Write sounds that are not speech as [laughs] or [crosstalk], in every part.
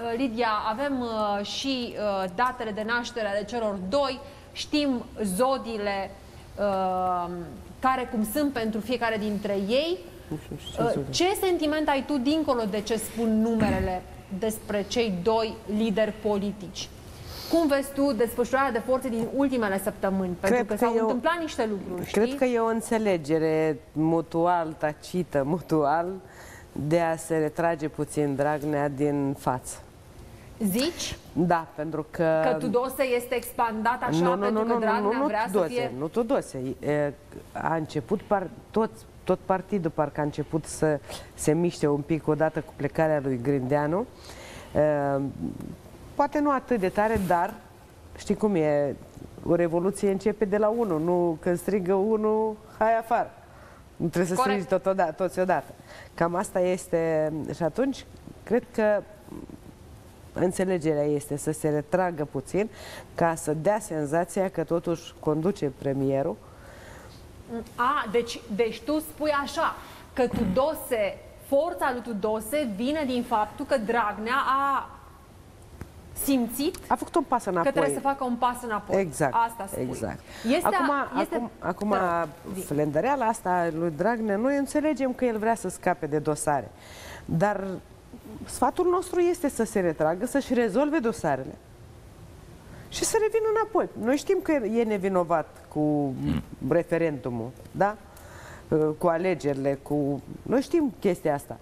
uh, Lidia, avem uh, și uh, datele de naștere ale celor doi, știm zodiile uh, care cum sunt pentru fiecare dintre ei. Nu știu ce Uh, zonă. Ce sentiment ai tu dincolo de ce spun numerele despre cei doi lideri politici? Cum vezi tu desfășurarea de forțe din ultimele săptămâni? Pentru Cred că că s-au e o- întâmplat niște lucruri, știi? Cred că e o înțelegere mutual, tacită, mutual, de a se retrage puțin Dragnea din față. Zici Da, pentru că... că Tudose este expandat așa pentru că Dragnea vrea să Tudose, fie... Nu Tudose. E, A început, par, tot, tot partidul parcă a început să se miște un pic odată cu plecarea lui Grindeanu. E, Poate nu atât de tare, dar știi cum e, o revoluție începe de la unul, nu când strigă unul, hai afară. Nu trebuie să Corect. strigi totodată, toți odată. Cam asta este și atunci cred că înțelegerea este să se retragă puțin ca să dea senzația că totuși conduce premierul. A, deci, deci tu spui așa, că Tudose, forța lui Tudose vine din faptul că Dragnea a simțit A făcut un pas că înapoi. trebuie să facă un pas înapoi. Exact. Asta spui. Exact. Este, acum, este... acum, acum Da, zi. flendăreala asta a lui Dragnea, noi înțelegem că el vrea să scape de dosare. Dar sfatul nostru este să se retragă, să-și rezolve dosarele și să revină înapoi. Noi știm că e nevinovat cu referendumul, da? Cu alegerile, cu... Noi știm chestia asta.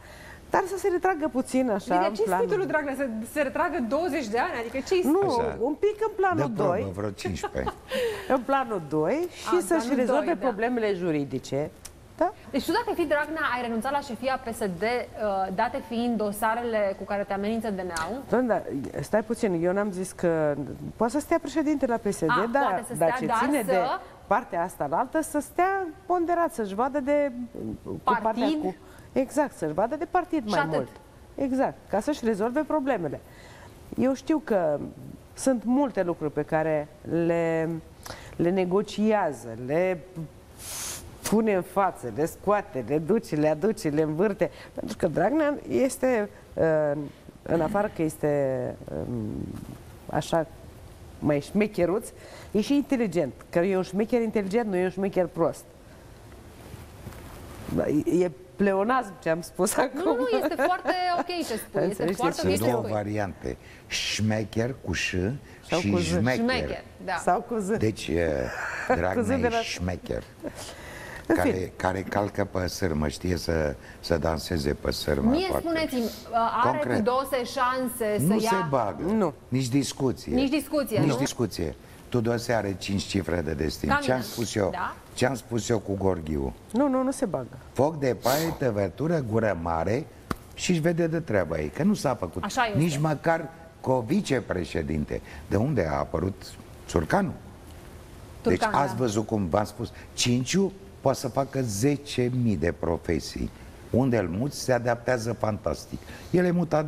Dar să se retragă puțin așa Lidia, în ce planul... spui tu lui Dragnea? Să se retragă 20 de ani? Adică ce Nu, Așa. un pic în De planul 2. probă, vreo 15. [laughs] În planul 2 și A, în să-și planul rezolve doi, da. problemele juridice. Da? Deci tu dacă ai fi Dragnea, ai renunțat la șefia PSD, uh, date fiind dosarele cu care te amenință DNA-ul? Doamne, dar stai puțin, eu n-am zis că poate să stea președinte la PSD, A, dar, poate să dar stea, ce dar ține să- de partea asta la altă, să stea ponderat, să-și vadă de cu partea Partid? cu... Exact, să-și vadă de partid mai atât. mult. Exact, ca să-și rezolve problemele. Eu știu că sunt multe lucruri pe care le, le negociază, le pune în față, le scoate, le duce, le aduce, le învârte. Pentru că Dragnea este, uh, în afară că este um, așa mai șmecheruț, e și inteligent. Că e un șmecher inteligent, nu e un șmecher prost. Da, E e pleonazm ce am spus acum. Nu, nu, nu, este foarte ok ce [laughs] spui. Este Înțelegi? foarte ok Sunt ce două spui. variante. Șmecher cu ș Sau și cu Z. șmecher. Șmecher, da. Sau cu Z. Deci, e, [laughs] Cu Z Dragnea de e la- șmecher. În Care, fine. care calcă pe sârmă, știe să, să danseze pe sârmă. Mie foarte- spuneți-mi, uh, are Concret. Tudose șanse să Nu ia... se bagă. Nu. Nici discuție. Nici discuție, Nici nu? discuție. Tudose are cinci cifre de destin. Ca Ce am mine. spus eu? Da. Ce am spus eu cu Gorghiu? Nu, nu, nu se bagă. Foc de paie, tăvătură, gură mare și își vede de treaba ei. Că nu s-a făcut Așa este. nici măcar cu o vicepreședinte. De unde a apărut Țurcanu? Deci Turcan, ați da. văzut cum v-am spus. Cinciu poate să facă 10.000 de profesii. Unde îl muți, se adaptează fantastic. El e mutat